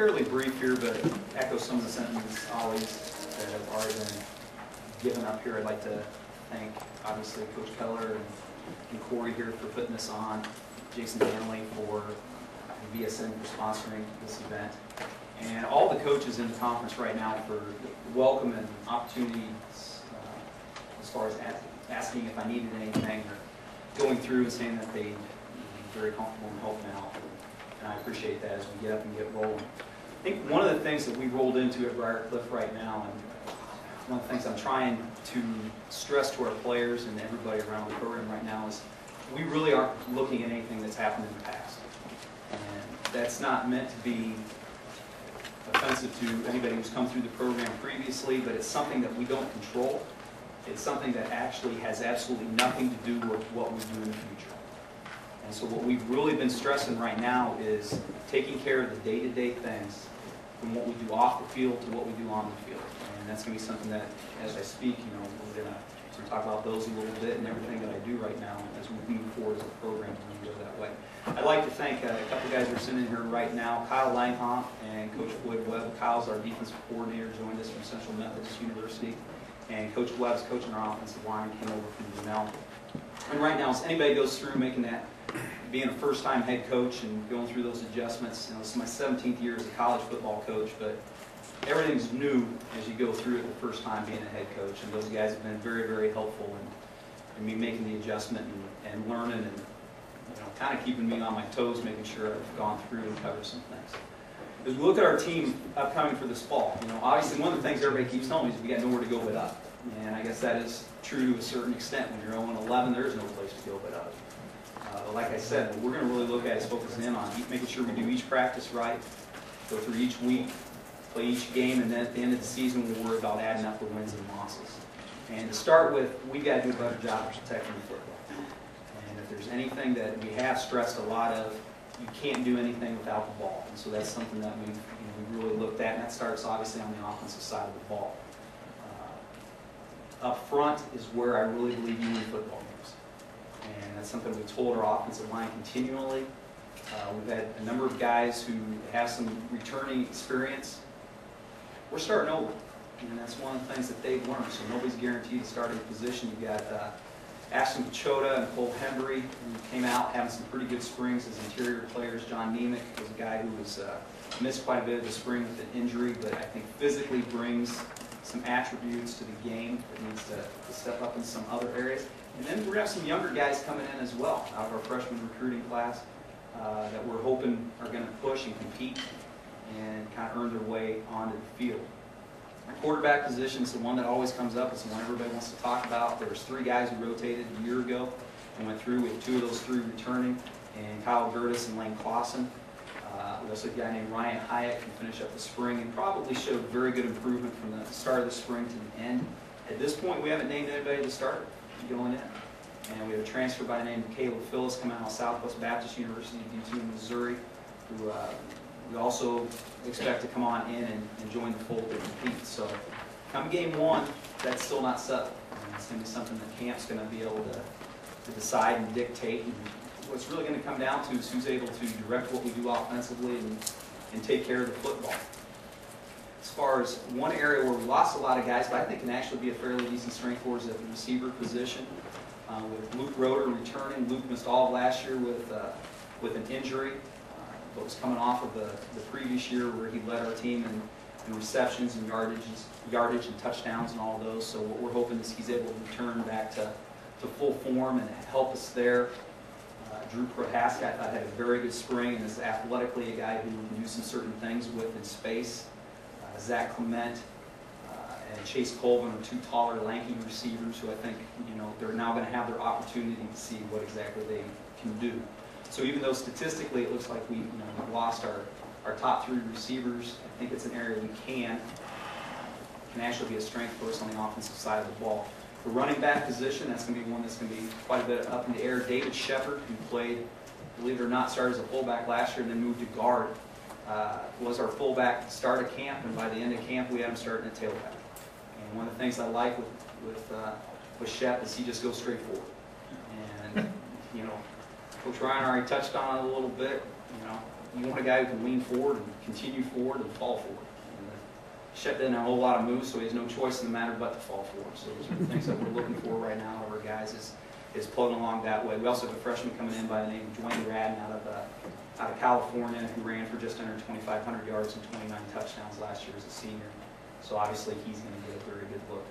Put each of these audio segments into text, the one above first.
fairly brief here, but echo some of the sentiments always that have already been given up here. I'd like to thank, obviously, Coach Keller and and Corey here for putting this on, Jason Danley for and VSN for sponsoring this event, and all the coaches in the conference right now for and opportunities uh, as far as a- asking if I needed anything or going through and saying that they'd be very comfortable in helping out. And I appreciate that as we get up and get rolling. I think one of the things that we rolled into at Briar Cliff right now, and one of the things I'm trying to stress to our players and everybody around the program right now is we really aren't looking at anything that's happened in the past. And that's not meant to be offensive to anybody who's come through the program previously, but it's something that we don't control. It's something that actually has absolutely nothing to do with what we do in the future. And so what we've really been stressing right now is taking care of the day-to-day things from what we do off the field to what we do on the field. And that's going to be something that, as I speak, you know, we're going to talk about those a little bit and everything that I do right now as we move forward as a program and go that way. I'd like to thank uh, a couple guys who are sitting here right now, Kyle Langhoff and Coach Floyd Webb. Kyle's our defensive coordinator, joined us from Central Methodist University. And Coach Webb's coaching our offensive line, came over from UNL. And right now, as anybody goes through making that, being a first-time head coach and going through those adjustments, you know, this is my 17th year as a college football coach, but everything's new as you go through it the first time being a head coach. And those guys have been very, very helpful in, in me making the adjustment and, and learning and you know, kind of keeping me on my toes, making sure I've gone through and covered some things. As we look at our team upcoming for this fall, you know, obviously one of the things everybody keeps telling me is we got nowhere to go but up. And I guess that is true to a certain extent. When you're 0-11, there is no place to go but up. Uh, but like I said, what we're going to really look at is focusing in on making sure we do each practice right, go through each week, play each game, and then at the end of the season, we'll worry about adding up the wins and losses. And to start with, we've got to do a better job of protecting the football. And if there's anything that we have stressed a lot of, you can't do anything without the ball. And so that's something that we've you know, we really looked at, and that starts obviously on the offensive side of the ball. Up front is where I really believe you win football games. And that's something we told our offensive line continually. Uh, we've had a number of guys who have some returning experience we're starting over. And that's one of the things that they've learned. So nobody's guaranteed a starting position. You've got uh, Ashton Pachota and Cole Hembry, who came out having some pretty good springs as interior players. John Nemec was a guy who was uh, missed quite a bit of the spring with an injury, but I think physically brings some attributes to the game that needs to, to step up in some other areas. And then we're going to have some younger guys coming in as well out of our freshman recruiting class uh, that we're hoping are going to push and compete and kind of earn their way onto the field. My quarterback position is the one that always comes up. It's the one everybody wants to talk about. There was three guys who rotated a year ago and went through. with two of those three returning, and Kyle Gertis and Lane Clausen. Uh, we also a guy named Ryan Hyatt who finished up the spring and probably showed very good improvement from the start of the spring to the end. At this point, we haven't named anybody to start going in. And we have a transfer by the name of Caleb Phillips coming out of Southwest Baptist University, D2 Missouri, who uh, we also expect to come on in and, and join the fold to compete. So come game one, that's still not settled. And it's going to be something that camp's going to be able to, to decide and dictate. And what's really going to come down to is who's able to direct what we do offensively and, and take care of the football. As far as one area where we lost a lot of guys, but I think can actually be a fairly decent strength for us at the receiver position. Uh, with Luke Roeder returning, Luke missed all of last year with, uh, with an injury but was coming off of the, the previous year where he led our team in, in receptions and yardage, yardage and touchdowns and all those. So what we're hoping is he's able to return back to, to full form and help us there. Uh, Drew Prohaska, I thought, had a very good spring and is athletically a guy who can do some certain things with in space. Uh, Zach Clement uh, and Chase Colvin are two taller, lanky receivers who I think, you know, they're now going to have their opportunity to see what exactly they can do. So even though statistically it looks like we, you know, we've lost our, our top three receivers, I think it's an area we can, can actually be a strength for us on the offensive side of the ball. The running back position, that's going to be one that's going to be quite a bit up in the air. David Shepard, who played, believe it or not, started as a fullback last year and then moved to guard, uh, was our fullback start of camp, and by the end of camp we had him starting at tailback. And one of the things I like with, with, uh, with Shep is he just goes straight forward. And, you know, Coach Ryan already touched on it a little bit. You know, you want a guy who can lean forward and continue forward and fall forward. Shep didn't have a whole lot of moves, so he has no choice in the matter but to fall forward. So those are the things that we're looking for right now our guys is, is plugging along that way. We also have a freshman coming in by the name of Dwayne Radden out of, uh, out of California who ran for just under 2,500 yards and 29 touchdowns last year as a senior. So obviously, he's going to get a very good look.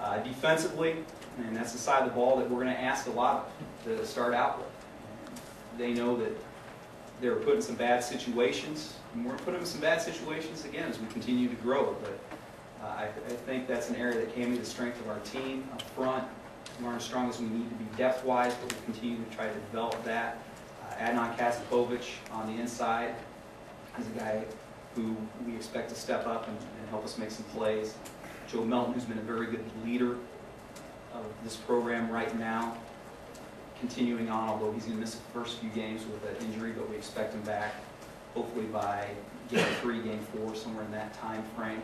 Uh, defensively, and that's the side of the ball that we're going to ask a lot to start out with. They know that they were put in some bad situations, and we're put in some bad situations again as we continue to grow. But uh, I, I think that's an area that can be the strength of our team up front. We aren't as strong as we need to be depth-wise, but we'll continue to try to develop that. Uh, Adnan Kasapovich on the inside is a guy who we expect to step up and, and help us make some plays. Joe Melton, who's been a very good leader of this program right now, continuing on, although he's going to miss the first few games with an injury, but we expect him back hopefully by game three, game four, somewhere in that time frame.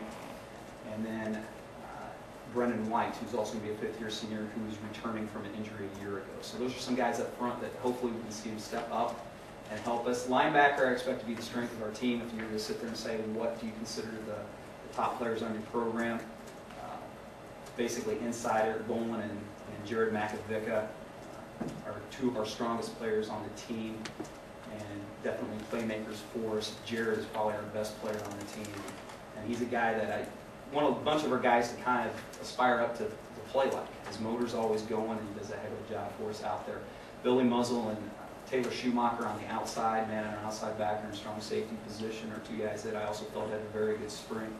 And then uh, Brendan White, who's also going to be a fifth-year senior, who's returning from an injury a year ago. So those are some guys up front that hopefully we can see him step up and help us. Linebacker, I expect to be the strength of our team. If you were to sit there and say, what do you consider the, the top players on your program? Uh, basically, inside Eric Boland and, and Jared Makovica uh, are two of our strongest players on the team and definitely playmakers for us. Jared is probably our best player on the team. And he's a guy that I, want a bunch of our guys to kind of aspire up to, to play like. His motor's always going and he does a heck of a job for us out there. Billy Muzzle and Taylor Schumacher on the outside, man, an outside backer in strong safety position are two guys that I also felt had a very good spring.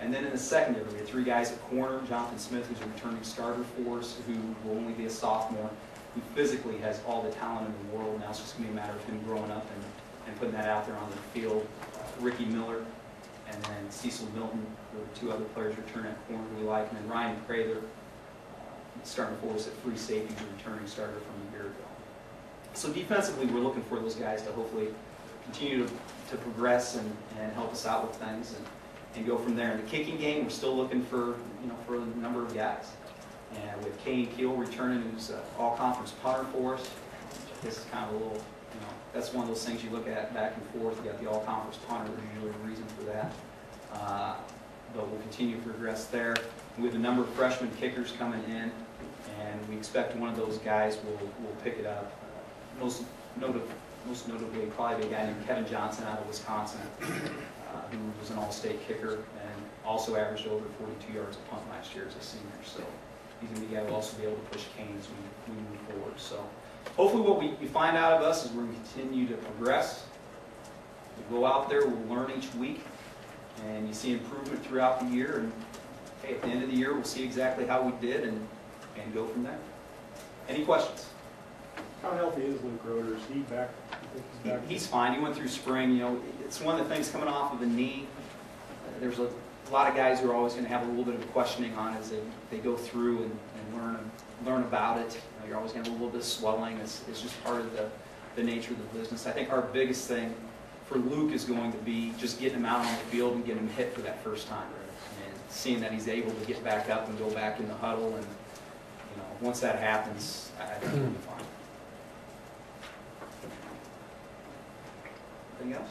And then in the secondary, we had three guys at corner. Jonathan Smith, who's a returning starter for us, who will only be a sophomore, who physically has all the talent in the world. Now it's just going to be a matter of him growing up and, and putting that out there on the field. Uh, Ricky Miller and then Cecil Milton, who are two other players returning at corner we like. And then Ryan Prather, uh, starting for us at free safety, returning starter from a year ago. So defensively, we're looking for those guys to hopefully continue to, to progress and, and help us out with things and, and go from there. In the kicking game, we're still looking for, you know, for a number of guys. And with Kane Keel returning, who's an all-conference punter for us, this is kind of a little, you know, that's one of those things you look at back and forth. You got the all-conference punter, there's usually a reason for that. Uh, but we'll continue to progress there. We have a number of freshman kickers coming in, and we expect one of those guys will, will pick it up. Uh, most, notab- most notably, probably a guy named Kevin Johnson out of Wisconsin, uh, who was an all-state kicker and also averaged over 42 yards a punt last year as a senior. So he's going to be a guy who will also be able to push Kane as we, we move forward. So hopefully what we, we find out of us is we're going to continue to progress. We'll go out there, we'll learn each week, and you see improvement throughout the year. And hey, at the end of the year, we'll see exactly how we did and, and go from there. Any questions? How healthy is Luke Roder? Is he back? You think He- he's fine. He went through spring. You know, it's one of the things coming off of a knee. There's a lot of guys who are always going to have a little bit of questioning on as they, they go through and, and learn learn about it. You know, you're always going to have a little bit of swelling. It's, it's just part of the, the nature of the business. I think our biggest thing for Luke is going to be just getting him out on the field and getting him hit for that first time. And seeing that he's able to get back up and go back in the huddle. And, you know, once that happens, I think he'll be fine. Anything else?